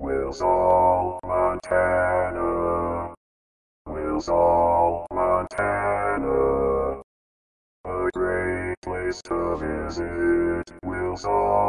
Wilsall, Montana. Wilsall, Montana. A great place to visit. Wilsall,